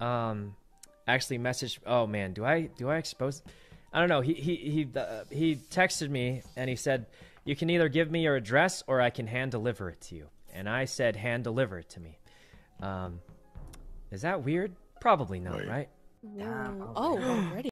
um, actually messaged. Oh man, do I do I expose? I don't know. He he he uh, he texted me and he said, "You can either give me your address or I can hand deliver it to you." And I said, "Hand deliver it to me." Um, is that weird? Probably not, Right. right? Oh, already.